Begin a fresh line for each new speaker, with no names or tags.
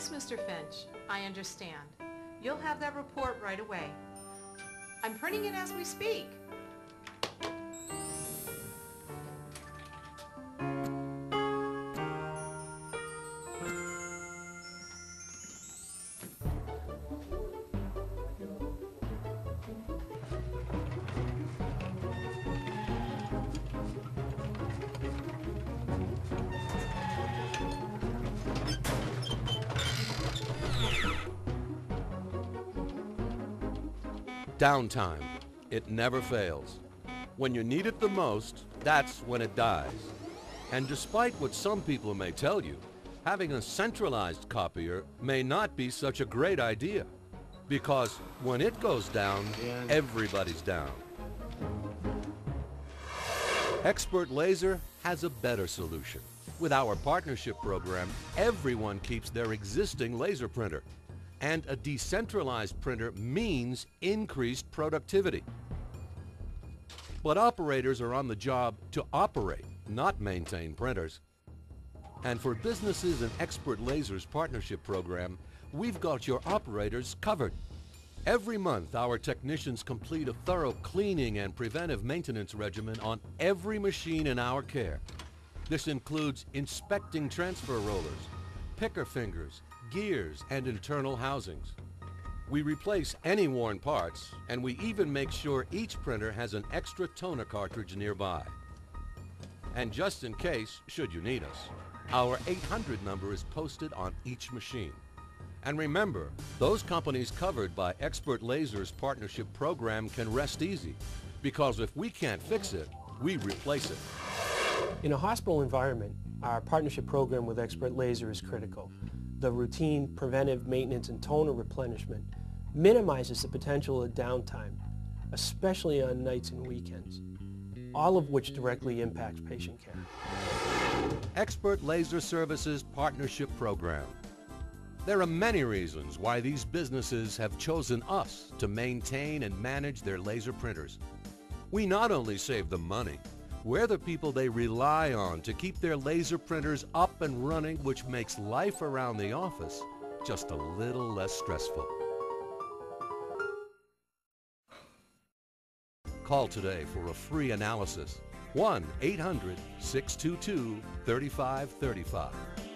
Yes, Mr. Finch, I understand. You'll have that report right away. I'm printing it as we speak.
Downtime. It never fails. When you need it the most, that's when it dies. And despite what some people may tell you, having a centralized copier may not be such a great idea. Because when it goes down, everybody's down. Expert Laser has a better solution. With our partnership program, everyone keeps their existing laser printer. And a decentralized printer means increased productivity. But operators are on the job to operate, not maintain printers. And for businesses and Expert Lasers partnership program, we've got your operators covered. Every month, our technicians complete a thorough cleaning and preventive maintenance regimen on every machine in our care. This includes inspecting transfer rollers, picker fingers, gears, and internal housings. We replace any worn parts, and we even make sure each printer has an extra toner cartridge nearby. And just in case, should you need us, our 800 number is posted on each machine. And remember, those companies covered by Expert Lasers partnership program can rest easy, because if we can't fix it, we replace it.
In a hospital environment, our partnership program with Expert Laser is critical. The routine preventive maintenance and toner replenishment minimizes the potential of downtime, especially on nights and weekends, all of which directly impacts patient care.
Expert Laser Services Partnership Program. There are many reasons why these businesses have chosen us to maintain and manage their laser printers. We not only save them money, we're the people they rely on to keep their laser printers up and running, which makes life around the office just a little less stressful. Call today for a free analysis. 1 800 622 3535.